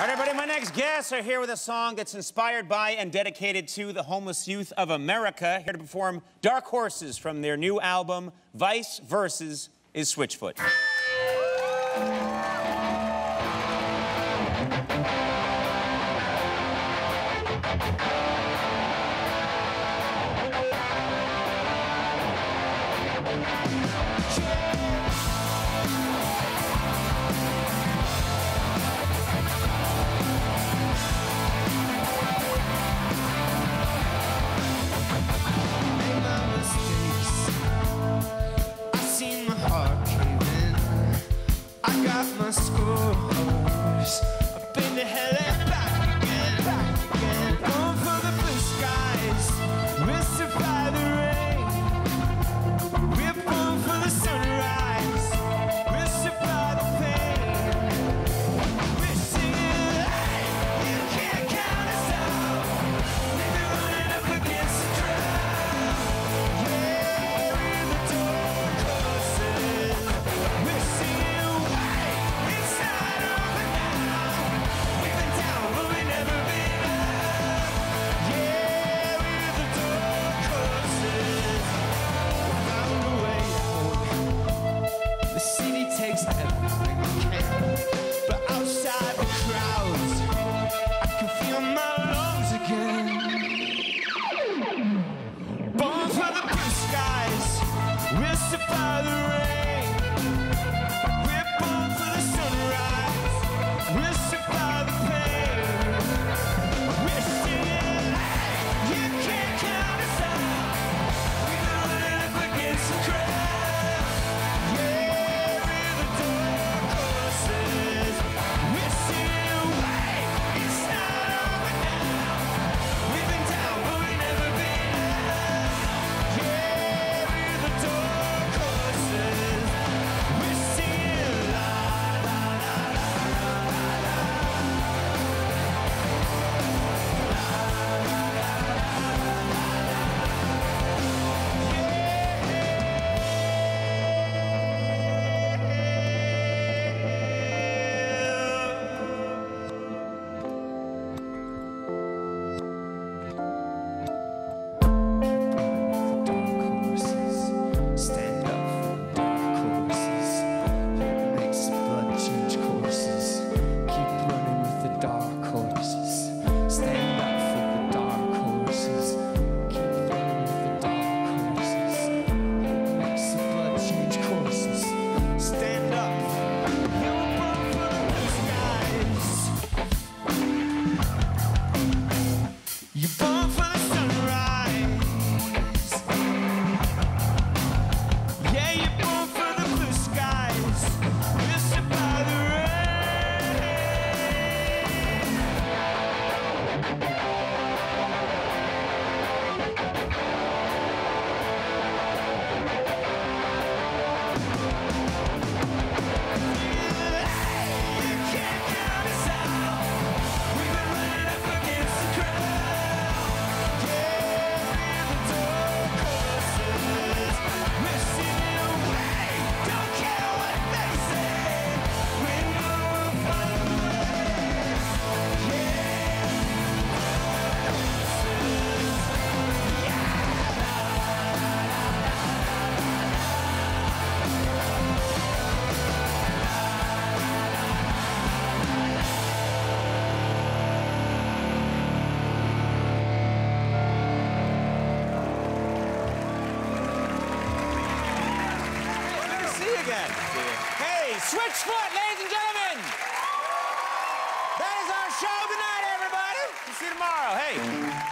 All right, everybody, my next guests are here with a song that's inspired by and dedicated to the homeless youth of America. Here to perform Dark Horses from their new album, Vice Verses, is Switchfoot. I got my scores. I've been to hell and. Hey, Hey, Switchfoot, ladies and gentlemen. That is our show tonight, everybody. We'll see you tomorrow. Hey.